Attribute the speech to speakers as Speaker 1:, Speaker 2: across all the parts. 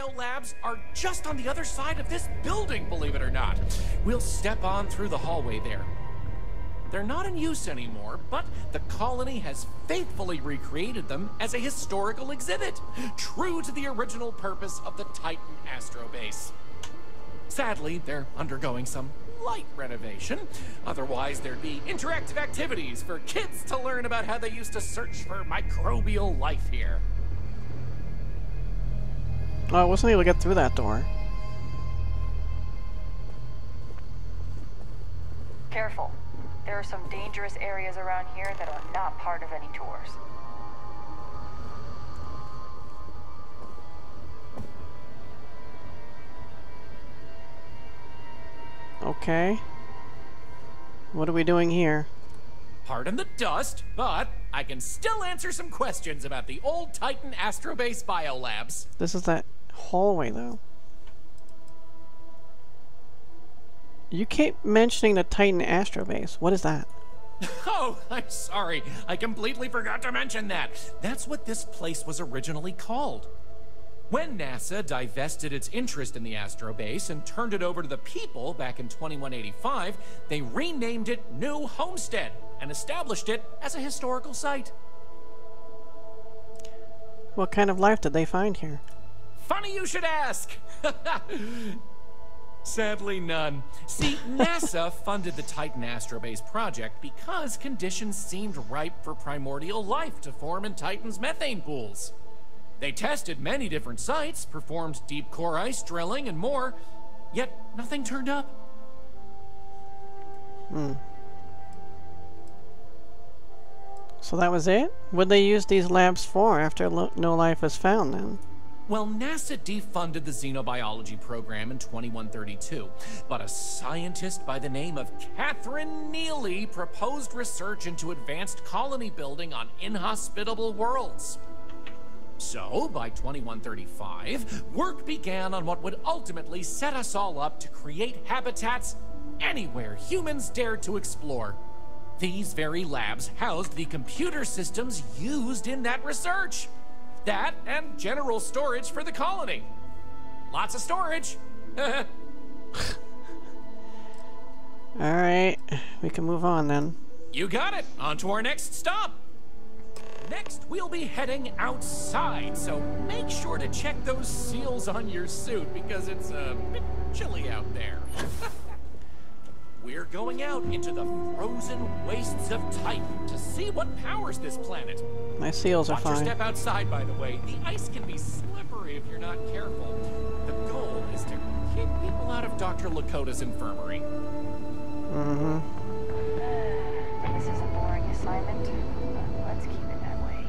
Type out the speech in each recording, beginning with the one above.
Speaker 1: biolabs are just on the other side of this building, believe it or not. We'll step on through the hallway there. They're not in use anymore, but the colony has faithfully recreated them as a historical exhibit, true to the original purpose of the Titan Astrobase. Sadly, they're undergoing some light renovation. Otherwise, there'd be interactive activities for kids to learn about how they used to search for microbial life here.
Speaker 2: Oh, I wasn't able to get through that door.
Speaker 3: Careful. There are some dangerous areas around here that are not part of any tours.
Speaker 2: Okay. What are we doing here?
Speaker 1: Pardon the dust, but I can still answer some questions about the old Titan Astrobase biolabs.
Speaker 2: This is that hallway, though. You keep mentioning the Titan Astrobase. What is that?
Speaker 1: Oh, I'm sorry. I completely forgot to mention that. That's what this place was originally called. When NASA divested its interest in the Astrobase and turned it over to the people back in 2185, they renamed it New Homestead and established it as a historical site.
Speaker 2: What kind of life did they find here?
Speaker 1: Funny you should ask. Sadly, none. See, NASA funded the Titan Astrobase project because conditions seemed ripe for primordial life to form in Titan's methane pools. They tested many different sites, performed deep core ice drilling, and more, yet nothing turned up.
Speaker 2: Hmm. So that was it? What they use these labs for after no life was found then?
Speaker 1: Well, NASA defunded the xenobiology program in 2132, but a scientist by the name of Catherine Neely proposed research into advanced colony building on inhospitable worlds. So, by 2135, work began on what would ultimately set us all up to create habitats anywhere humans dared to explore. These very labs housed the computer systems used in that research. That and general storage for the colony. Lots of storage.
Speaker 2: Alright, we can move on then.
Speaker 1: You got it. On to our next stop. Next, we'll be heading outside, so make sure to check those seals on your suit because it's a bit chilly out there. We're going out into the frozen wastes of Titan to see what powers this planet.
Speaker 2: My seals are
Speaker 1: Watch
Speaker 2: fine.
Speaker 1: your step outside, by the way. The ice can be slippery if you're not careful. The goal is to keep people out of Dr. Lakota's infirmary.
Speaker 2: Mm-hmm.
Speaker 3: This is a boring assignment, but let's keep it that way.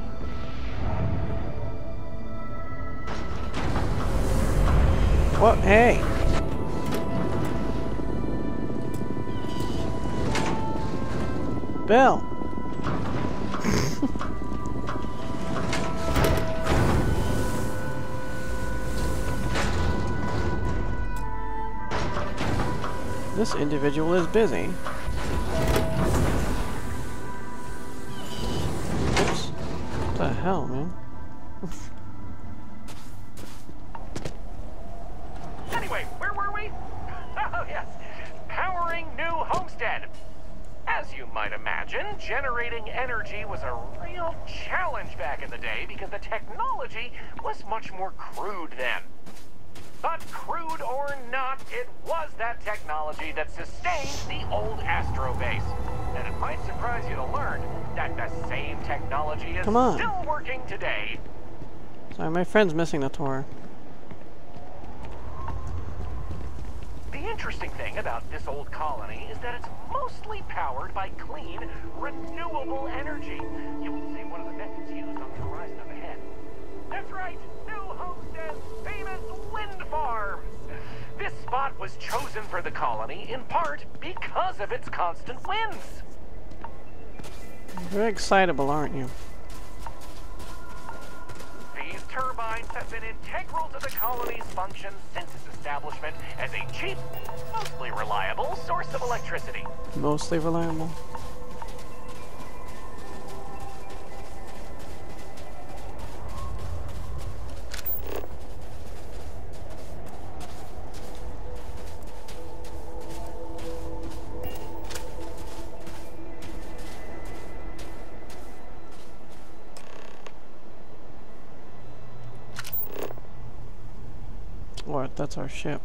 Speaker 2: What? Hey! Bill! this individual is busy.
Speaker 1: Same technology is
Speaker 2: Come on.
Speaker 1: still working today.
Speaker 2: Sorry, my friend's missing the tour.
Speaker 1: The interesting thing about this old colony is that it's mostly powered by clean, renewable energy. You would see one of the methods used on the horizon up ahead. That's right, New Homestead's famous wind farms. This spot was chosen for the colony in part because of its constant winds.
Speaker 2: Very excitable, aren't you?
Speaker 1: These turbines have been integral to the colony's function since its establishment as a cheap, mostly reliable source of electricity.
Speaker 2: Mostly reliable. Or that's our ship.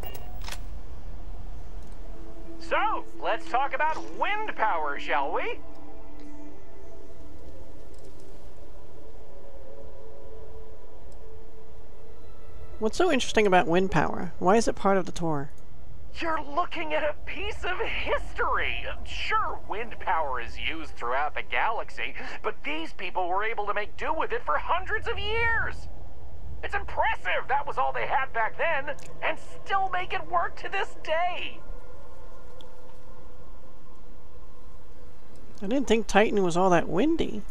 Speaker 1: So, let's talk about wind power, shall we?
Speaker 2: What's so interesting about wind power? Why is it part of the tour?
Speaker 1: You're looking at a piece of history. Sure, wind power is used throughout the galaxy, but these people were able to make do with it for hundreds of years. It's impressive that was all they had back then, and still make it work to this day.
Speaker 2: I didn't think Titan was all that windy.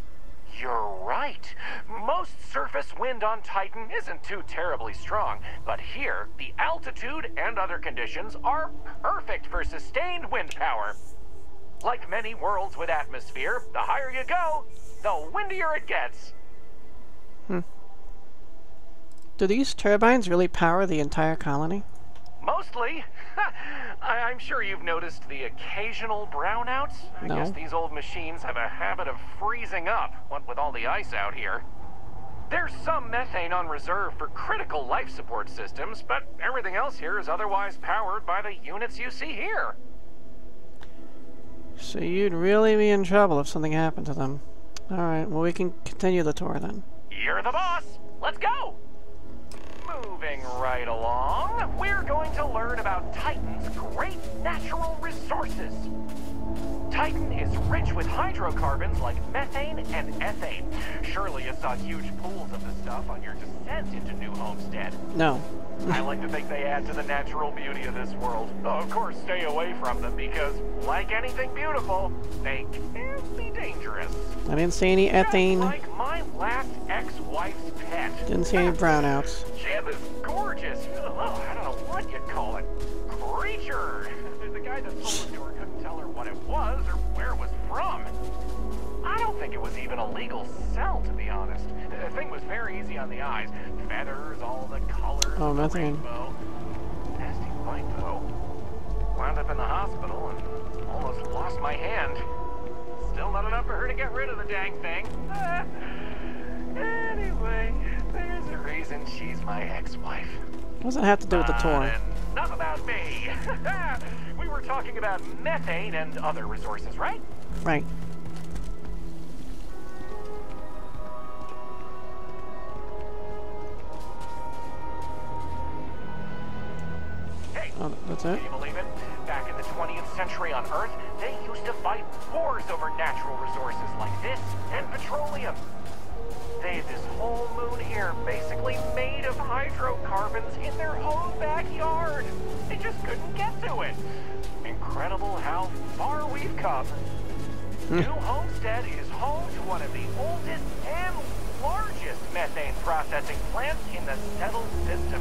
Speaker 1: You're right. Most surface wind on Titan isn't too terribly strong, but here, the altitude and other conditions are perfect for sustained wind power. Like many worlds with atmosphere, the higher you go, the windier it gets. Hmm.
Speaker 2: Do these turbines really power the entire colony?
Speaker 1: Mostly. I'm sure you've noticed the occasional brownouts. I
Speaker 2: No.
Speaker 1: guess these old machines have a habit of freezing up, what with all the ice out here. There's some methane on reserve for critical life support systems, but everything else here is otherwise powered by the units you see here.
Speaker 2: So you'd really be in trouble if something happened to them. Alright, well we can continue the tour then.
Speaker 1: You're the boss. Let's go. Moving right along, we're going to learn about Titan's great natural resources. Titan is rich with hydrocarbons like methane and ethane. Surely you saw huge pools of the stuff on your descent into New Homestead.
Speaker 2: No.
Speaker 1: I like to think they add to the natural beauty of this world. Of course, stay away from them because, like anything beautiful, they can be dangerous.
Speaker 2: I didn't see any
Speaker 1: Just
Speaker 2: ethane.
Speaker 1: like my last ex-wife's pet.
Speaker 2: Didn't see any brownouts.
Speaker 1: Jim is gorgeous, oh, I don't know what you'd call it, creature. The guy that sold it to her what it was or where it was from. I don't think it was even a legal sell, to be honest. The thing was very easy on the eyes. Feathers, all the colors
Speaker 2: Oh, methane.
Speaker 1: rainbow. Nasty bite, though. Wound up in the hospital and almost lost my hand. Still not enough for her to get rid of the dang thing. anyway, there's a reason she's my ex-wife.
Speaker 2: What does that have to do with the
Speaker 1: Uh,
Speaker 2: tour?
Speaker 1: and Enough about me. we were talking about methane and other resources, right?
Speaker 2: Right.
Speaker 1: Processing plants in the settled system.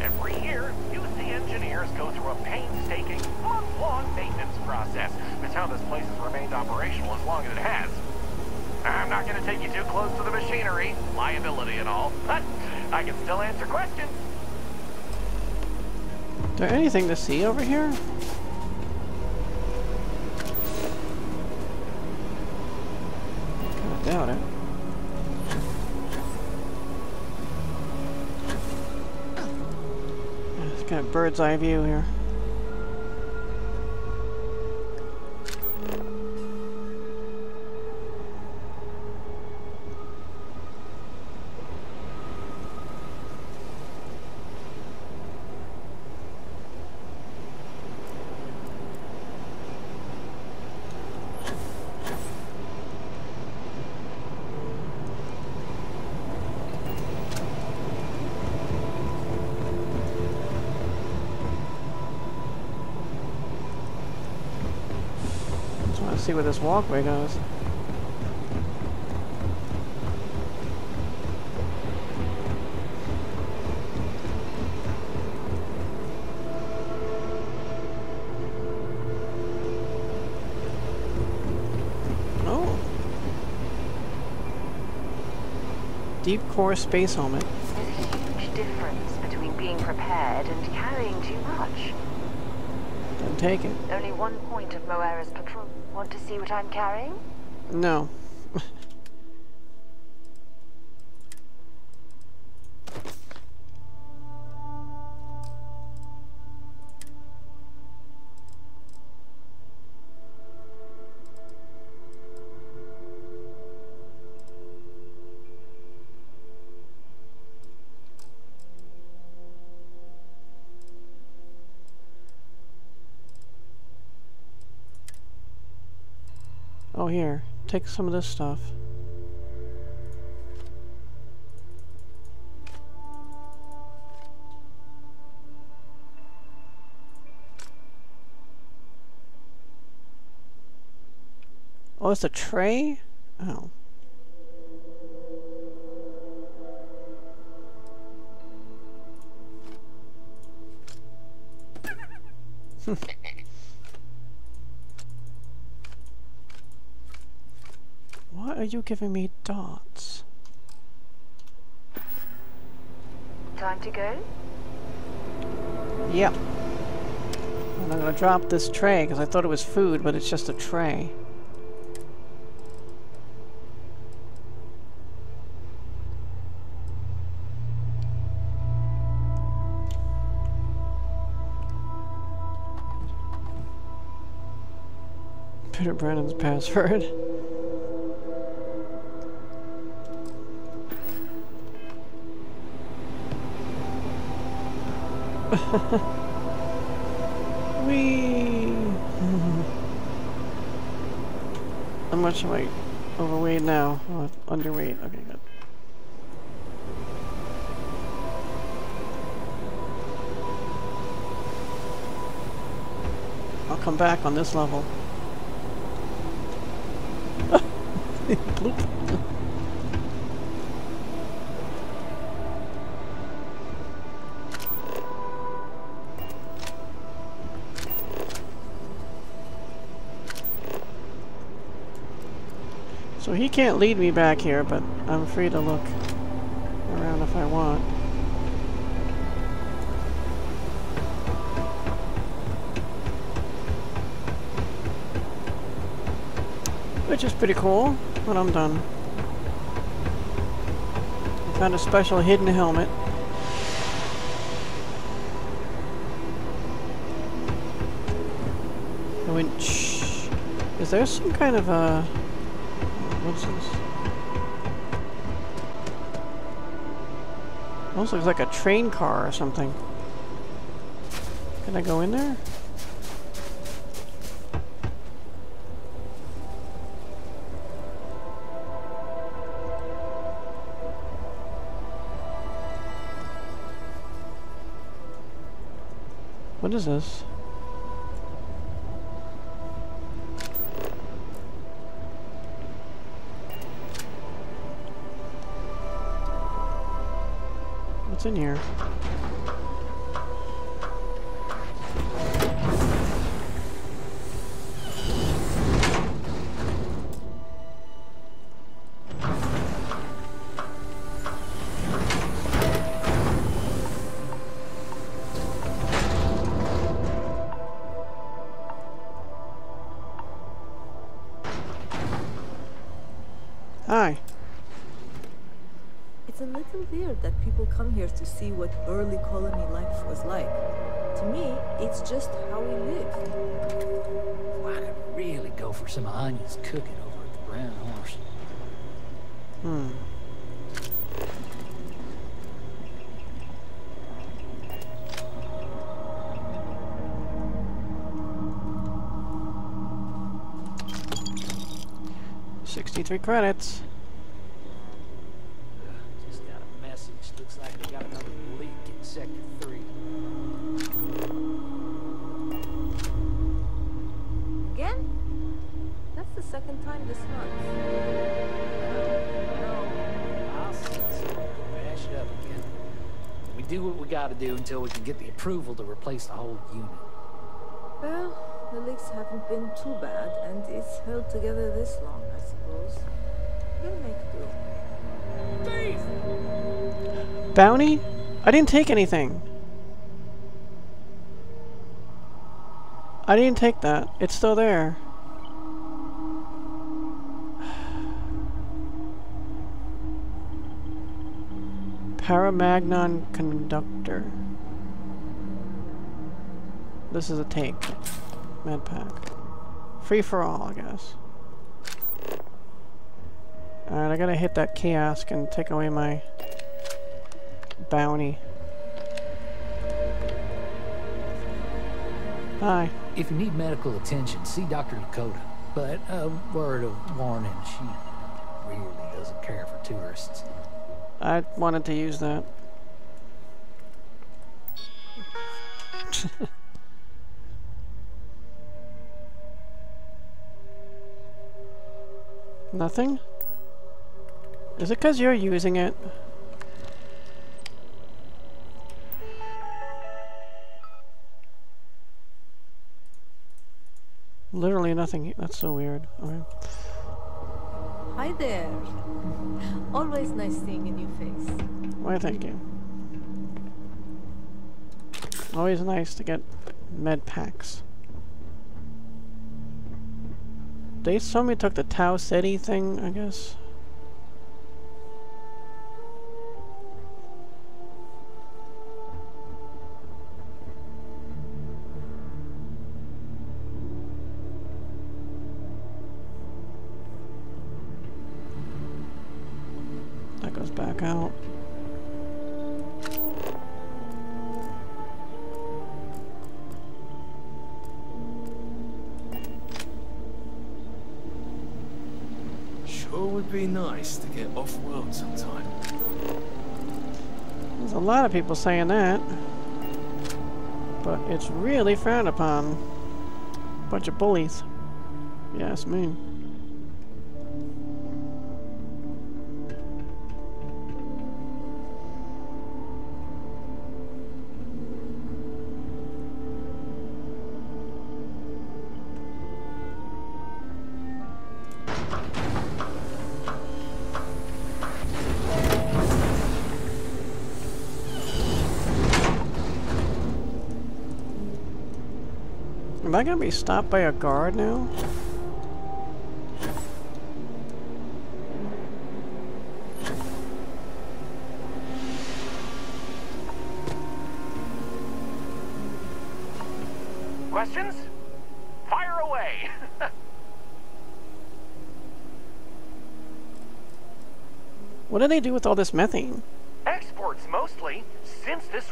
Speaker 1: Every year, UC engineers go through a painstaking, month-long maintenance process. That's how this place has remained operational as long as it has. I'm not going to take you too close to the machinery, liability and all, but I can still answer questions.
Speaker 2: Is there anything to see over here? Kinda doubt it. Bird's eye view here. See where this walkway goes. Oh. Deep core space helmet.
Speaker 3: There's a huge difference between being prepared and carrying too much.
Speaker 2: Then take it.
Speaker 3: Only one point of Moera's patrol. Want to see what I'm carrying?
Speaker 2: No. Oh, here. Take some of this stuff. Oh, it's a tray? Oh. Why are you giving me dots?
Speaker 3: Time to go?
Speaker 2: Yep. And I'm gonna drop this tray because I thought it was food, but it's just a tray. Peter Brennan's password. How much am I overweight now? Oh, underweight. Okay, good. I'll come back on this level. So he can't lead me back here, but I'm free to look around if I want. Which is pretty cool when I'm done. I found a special hidden helmet. A winch. Is there some kind of a... This? Almost looks like a train car or something. Can I go in there? What is this? In here?
Speaker 4: A little weird that people come here to see what early colony life was like. To me, it's just how we live.
Speaker 5: Well, I could really go for some onions cooking over at the Brown Horse.
Speaker 2: Hmm. Sixty-three credits.
Speaker 5: Approval to replace the whole unit.
Speaker 4: Well, the leaks haven't been too bad, and it's held together this long, I suppose. We'll make do.
Speaker 2: Bounty? I didn't take anything. I didn't take that. It's still there. Paramagnon conductor. This is a take. Med pack. Free for all, I guess. Alright, I gotta hit that kiosk and take away my bounty. Hi.
Speaker 5: If you need medical attention, see Dr. Dakota. But a word of warning, she really doesn't care for tourists.
Speaker 2: I wanted to use that. Nothing? Is it because you're using it? Literally nothing. That's so weird. Okay.
Speaker 4: Hi there. Always nice seeing a new face.
Speaker 2: Why, thank you. Always nice to get med packs. They told me took the Tau Ceti thing, I guess.
Speaker 6: Sometime.
Speaker 2: There's a lot of people saying that. But it's really frowned upon. Bunch of bullies. Yes, me. I gonna be stopped by a guard now?
Speaker 1: Questions? Fire away!
Speaker 2: What do they do with all this methane?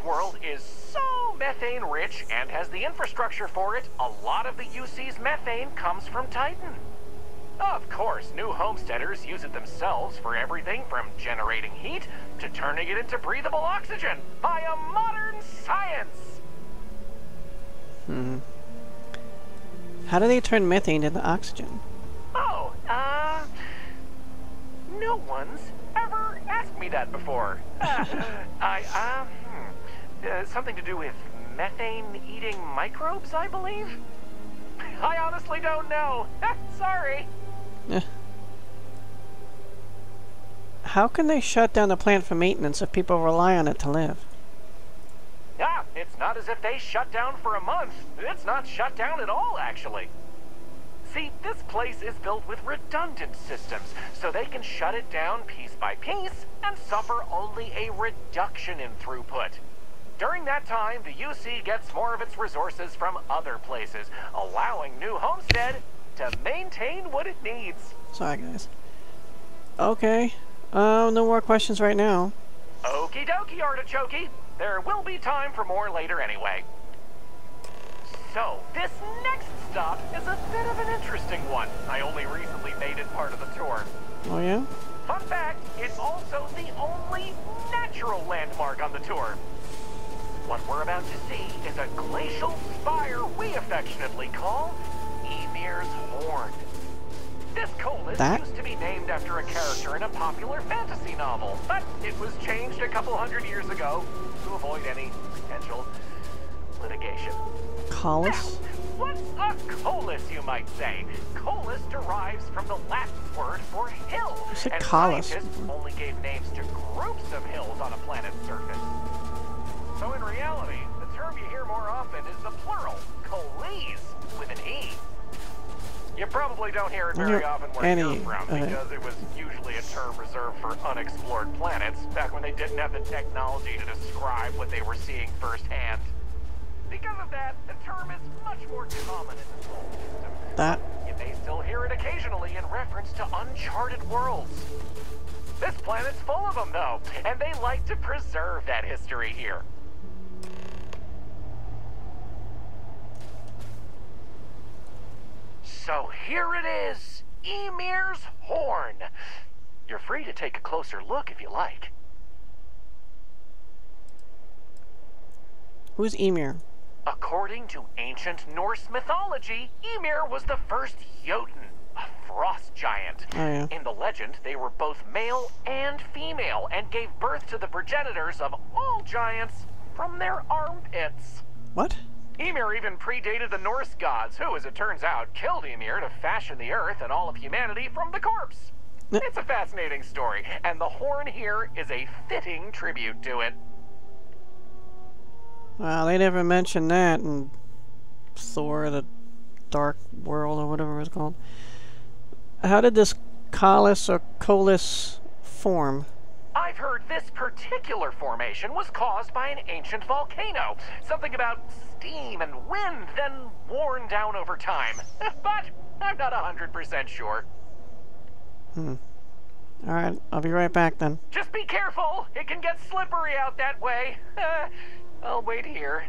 Speaker 1: Exports mostly. Since this world is so methane rich and has the infrastructure for it, a lot of the UC's methane comes from Titan. Of course, new homesteaders use it themselves for everything from generating heat to turning it into breathable oxygen by a modern science.
Speaker 2: Hmm. How do they turn methane into oxygen?
Speaker 1: Oh, uh. No one's ever asked me that before. Uh, I, um. hmm, Uh, something to do with methane eating microbes, I believe? I honestly don't know. Sorry.
Speaker 2: Eh. How can they shut down the plant for maintenance if people rely on it to live?
Speaker 1: Ah, it's not as if they shut down for a month. It's not shut down at all, actually. See, this place is built with redundant systems, so they can shut it down piece by piece and suffer only a reduction in throughput. During that time, the UC gets more of its resources from other places, allowing New Homestead to maintain what it needs.
Speaker 2: Sorry, guys. Okay. Uh, no more questions right now.
Speaker 1: Okie dokie, Artichoke. There will be time for more later anyway. So, this next stop is a bit of an interesting one. I only recently made it part of the tour.
Speaker 2: Oh, yeah?
Speaker 1: Fun fact, it's also the only natural landmark on the tour. What we're about to see is a glacial spire we affectionately call Ymir's Horn. This collis
Speaker 2: That?
Speaker 1: used to be named after a character in a popular fantasy novel, but it was changed a couple hundred years ago to avoid any potential litigation.
Speaker 2: Collis?
Speaker 1: What's a collis, you might say? Collis derives from the Latin word for hill,
Speaker 2: You said
Speaker 1: and
Speaker 2: collis.
Speaker 1: scientists only gave names to groups of hills on a planet's surface. So in reality, the term you hear more often is the plural, colles, with an E. You probably don't hear it very often where
Speaker 2: any,
Speaker 1: you're from,
Speaker 2: uh,
Speaker 1: because it was usually a term reserved for unexplored planets, back when they didn't have the technology to describe what they were seeing firsthand. Because of that, the term is much more common in the solar system.
Speaker 2: That?
Speaker 1: You may still hear it occasionally in reference to uncharted worlds. This planet's full of them, though, and they like to preserve that history here. So here it is Ymir's Horn. You're free to take a closer look if you like.
Speaker 2: Who's Ymir?
Speaker 1: According to ancient Norse mythology, Ymir was the first Jotun, a frost giant.
Speaker 2: Oh, yeah.
Speaker 1: In the legend, they were both male and female and gave birth to the progenitors of all giants from their armpits.
Speaker 2: What?
Speaker 1: Ymir even predated the Norse gods, who, as it turns out, killed Ymir to fashion the earth and all of humanity from the corpse. It's a fascinating story, and the horn here is a fitting tribute to it.
Speaker 2: Well, they never mentioned that in Thor, the Dark World, or whatever it was called. How did this Collis or Colles form?
Speaker 1: I've heard this particular formation was caused by an ancient volcano. Something about steam and wind, then worn down over time. but I'm not 100% sure. Hmm.
Speaker 2: Alright, I'll be right back then.
Speaker 1: Just be careful. It can get slippery out that way. I'll wait here.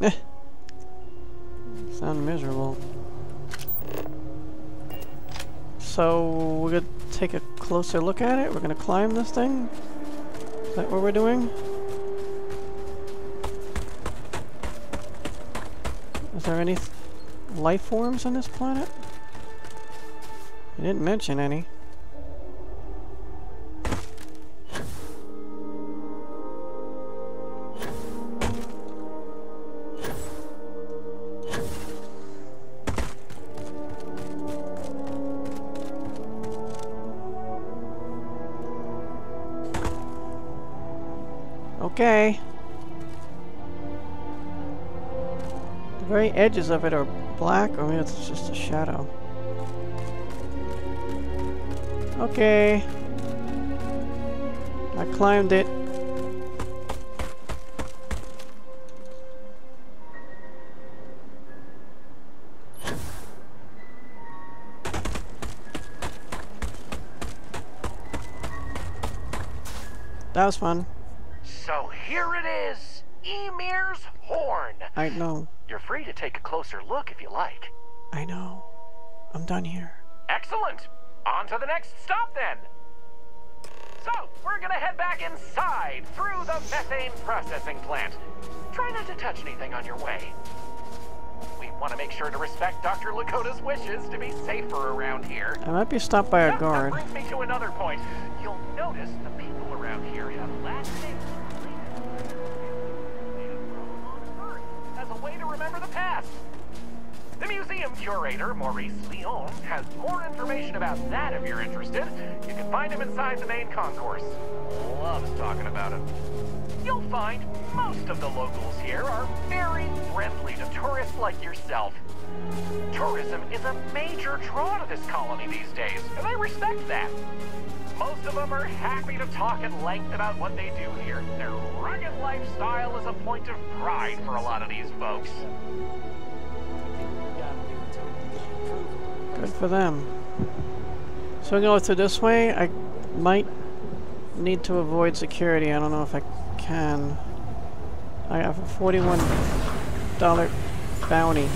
Speaker 2: Sound miserable. So, we're gonna take a closer look at it? We're gonna climb this thing? Is that what we're doing? Is there any life forms on this planet? You didn't mention any. Okay. The very edges of it are black, oh, or maybe it's just a shadow. Okay. I climbed it. That was fun. I know.
Speaker 1: You're free to take a closer look if you like.
Speaker 2: I know. I'm done here.
Speaker 1: Excellent. On to the next stop then. So, we're gonna head back inside through the methane processing plant. Try not to touch anything on your way. We want to make sure to respect Dr. Lakota's wishes to be safer around here.
Speaker 2: I might be stopped by a guard.
Speaker 1: That brings me to another point. You'll notice the people around here have last names remember the past. The museum curator, Maurice Leon, has more information about that if you're interested. You can find him inside the main concourse. Loves talking about it. You'll find most of the locals here are very friendly to tourists like yourself. Tourism is a major draw to this colony these days, and I respect that. Most of them are happy to talk at length about what they do here. Their rugged lifestyle is a point of pride for a lot of these folks.
Speaker 2: Good for them. So we go through this way. I might need to avoid security. I don't know if I can. I have a forty-one dollar bounty.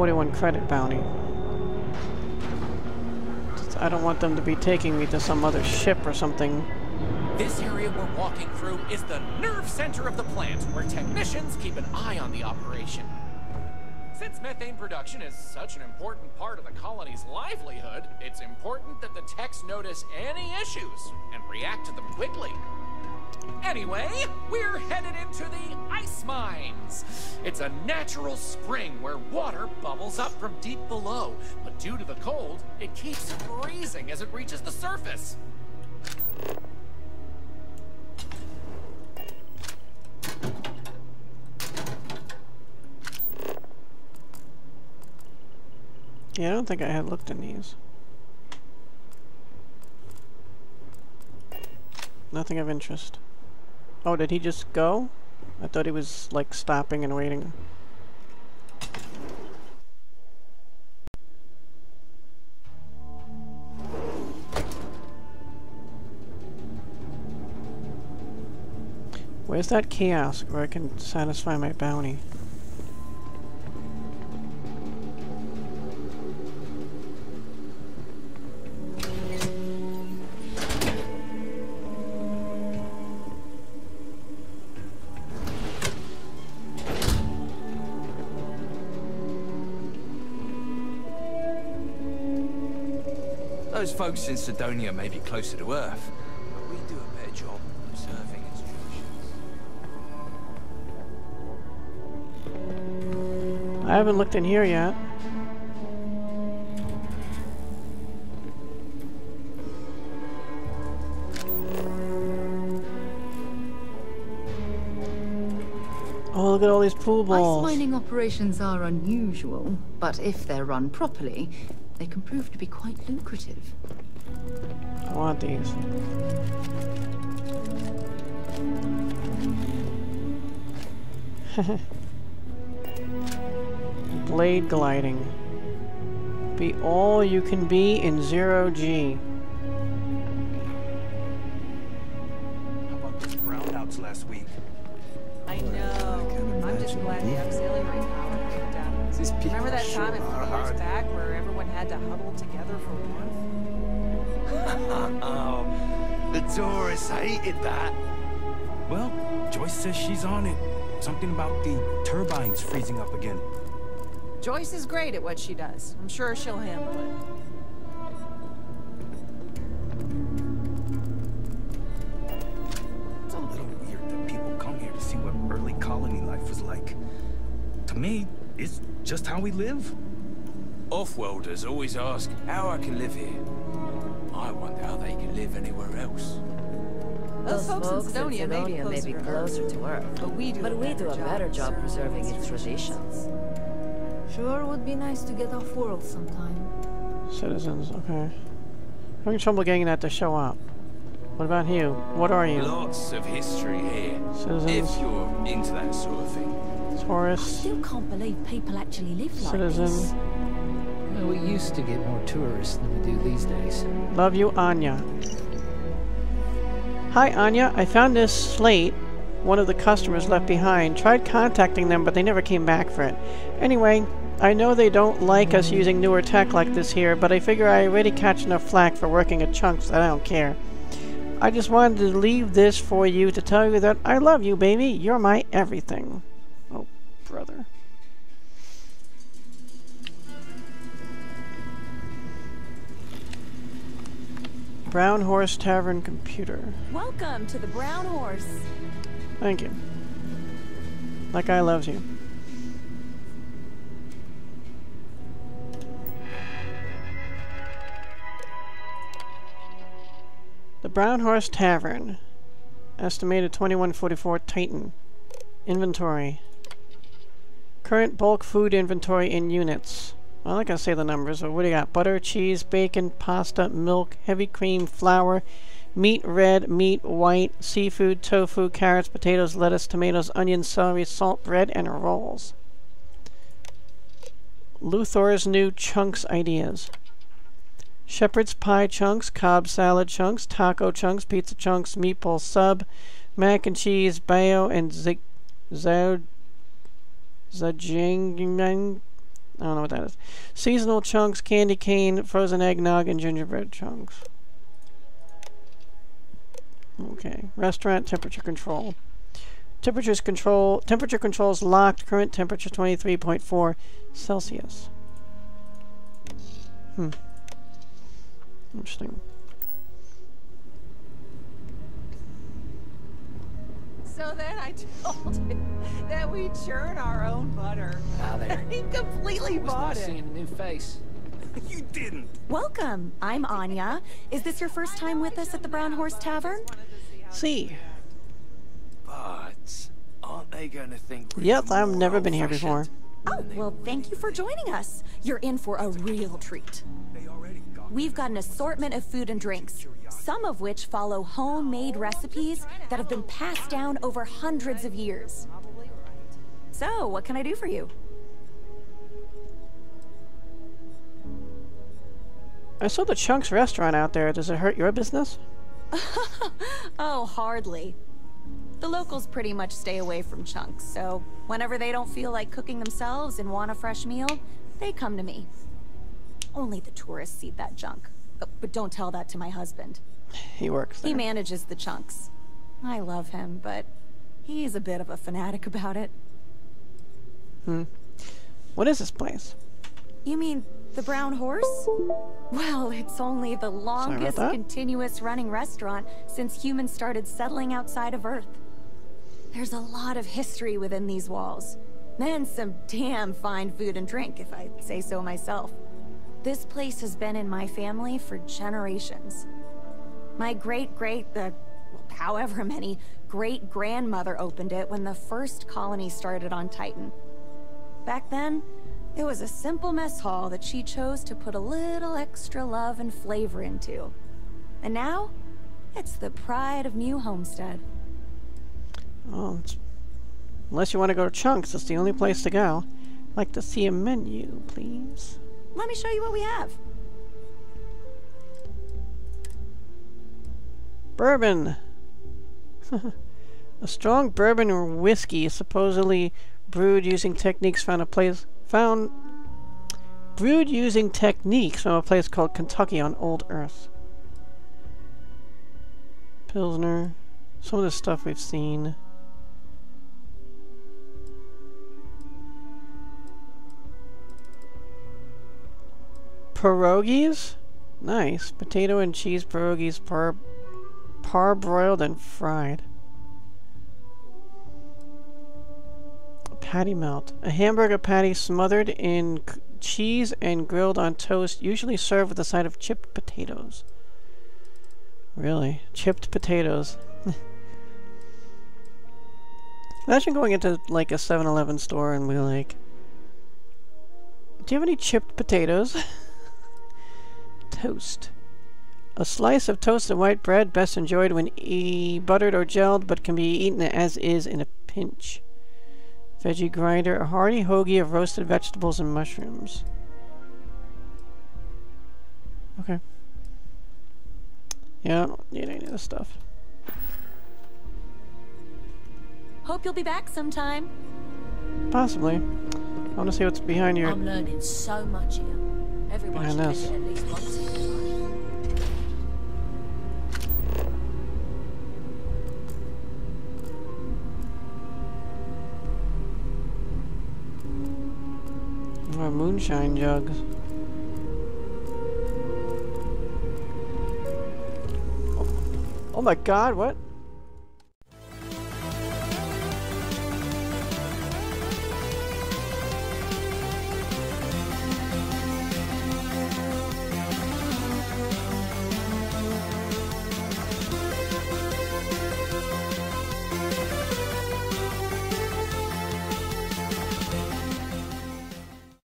Speaker 2: Forty-one credit bounty. I don't want them to be taking me to some other ship or something.
Speaker 1: This area we're walking through is the nerve center of the plant, where technicians keep an eye on the operation. Since methane production is such an important part of the colony's livelihood, it's important that the techs notice any issues and react to them quickly. Anyway, we're headed into the ice mines. It's a natural spring where water bubbles up from deep below, but due to the cold, it keeps freezing as it reaches the surface.
Speaker 2: Yeah, I don't think I had looked in these. Nothing of interest. Oh, did he just go? I thought he was, like, stopping and waiting. Where's that kiosk where I can satisfy my bounty?
Speaker 6: Folks in Cydonia may be closer to Earth, but we do a better job observing instructions.
Speaker 2: I haven't looked in here yet. Oh, look at all these pool
Speaker 7: Ice
Speaker 2: balls.
Speaker 7: mining operations are unusual, but if they're run properly, they can prove to be quite lucrative.
Speaker 2: I want these. Blade gliding. Be all you can be in zero G.
Speaker 6: How about those brownouts last week?
Speaker 8: I know. I'm just glad the
Speaker 6: These people
Speaker 8: Remember that
Speaker 6: sure
Speaker 8: time a few
Speaker 6: are
Speaker 8: years
Speaker 6: hard.
Speaker 8: back where everyone had to huddle together for warmth?
Speaker 6: oh, the tourists hated that.
Speaker 9: Well, Joyce says she's on it. Something about the turbines freezing up again.
Speaker 8: Joyce is great at what she does. I'm sure she'll handle it.
Speaker 9: It's a little weird that people come here to see what early colony life was like. To me, it's just how we live.
Speaker 6: Off-worlders always ask how I can live here. I wonder how they can live anywhere else.
Speaker 8: Those, folks, in Cydonia may be
Speaker 10: may be
Speaker 8: closer
Speaker 10: closer to Earth,
Speaker 8: but we do
Speaker 10: but
Speaker 8: a
Speaker 10: we do a better job
Speaker 8: preserving
Speaker 10: preserving its traditions.
Speaker 4: Sure would be nice to get off world sometime.
Speaker 2: Citizens, okay. Having trouble getting that to show up. What about you? What are you?
Speaker 6: Lots of history here.
Speaker 2: Citizens,
Speaker 6: If you're into that sort of thing.
Speaker 2: Tourists,
Speaker 10: Still can't believe people actually live like
Speaker 2: citizen.
Speaker 10: this.
Speaker 5: Well, we used to get more tourists than we do these days.
Speaker 2: Love you, Anya. Hi, Anya. I found this slate one of the customers left behind. Tried contacting them, but they never came back for it. Anyway, I know they don't like us using newer tech like this here, but I figure I already catch enough flack for working at Chunks that I don't care. I just wanted to leave this for you to tell you that I love you, baby. You're my everything. Brother. Brown Horse Tavern Computer.
Speaker 10: Welcome to the Brown Horse.
Speaker 2: Thank you. That guy loves you. The Brown Horse Tavern. Estimated 2144 Titan. Inventory. Current bulk food inventory in units. I'm not gonna say the numbers, but what do you got? Butter, cheese, bacon, pasta, milk, heavy cream, flour, meat red, meat white, seafood, tofu, carrots, potatoes, lettuce, tomatoes, onions, celery, salt, bread, and rolls. Luthor's new chunks ideas. Shepherd's pie chunks, Cobb salad chunks, taco chunks, pizza chunks, meatball sub, mac and cheese, bayo, and zig, zao, zajangmang. I don't know what that is. Seasonal chunks, candy cane, frozen eggnog, and gingerbread chunks. Okay. Restaurant temperature control. Temperatures control. Temperature controls locked. Current temperature 23.4 Celsius. Hmm. Interesting.
Speaker 8: So then I told him that we churn our own butter.
Speaker 5: Ah, there.
Speaker 8: he completely
Speaker 5: It was
Speaker 8: bought
Speaker 5: nice
Speaker 8: it.
Speaker 5: seeing a new face.
Speaker 9: You didn't.
Speaker 10: Welcome. I'm Anya. Is this your first time with us at the Brown Horse Tavern?
Speaker 2: See.
Speaker 6: But aren't they going to think we're
Speaker 2: Yep, I've never been here before.
Speaker 10: Oh, well, thank you for joining us. You're in for a real treat.
Speaker 9: They already got
Speaker 10: We've got an assortment of food and drinks, some of which follow homemade recipes that have been passed down over hundreds of years. So, what can I do for you?
Speaker 2: I saw the Chunks restaurant out there. Does it hurt your business?
Speaker 10: Oh, hardly. The locals pretty much stay away from chunks, so whenever they don't feel like cooking themselves and want a fresh meal, they come to me. Only the tourists eat that junk. Uh, But don't tell that to my husband.
Speaker 2: He works
Speaker 10: He manages the chunks. I love him, but he's a bit of a fanatic about it.
Speaker 2: Hmm. What is this place?
Speaker 10: You mean the Brown Horse? Well, it's only the longest continuous running restaurant since humans started settling outside of Earth. There's a lot of history within these walls. And some damn fine food and drink, if I say so myself. This place has been in my family for generations. My great-great, the however many, great-grandmother opened it when the first colony started on Titan. Back then, it was a simple mess hall that she chose to put a little extra love and flavor into. And now, it's the pride of New Homestead.
Speaker 2: Oh, unless you want to go to Chunks, it's the only place to go. I'd like to see a menu, please.
Speaker 10: Let me show you what we have.
Speaker 2: Bourbon. a strong bourbon or whiskey supposedly brewed using techniques found a place found brewed using techniques from a place called Kentucky on Old Earth. Pilsner. Some of the stuff we've seen. Pierogies? Nice. Potato and cheese pierogies par parboiled and fried. Patty melt. A hamburger patty smothered in cheese and grilled on toast, usually served with a side of chipped potatoes. Really? Chipped potatoes. Imagine going into like a 7-Eleven store and be like, Do you have any chipped potatoes? toast. A slice of toasted white bread, best enjoyed when e buttered or gelled, but can be eaten as is in a pinch. Veggie grinder, a hearty hoagie of roasted vegetables and mushrooms. Okay. Yeah, I don't need any of this stuff.
Speaker 10: Hope you'll be back sometime.
Speaker 2: Possibly. I want to see what's behind your...
Speaker 11: I'm learning so much here. Everyone should
Speaker 2: us.
Speaker 11: visit at least once in their life.
Speaker 2: More moonshine jugs. Oh. oh my god, what?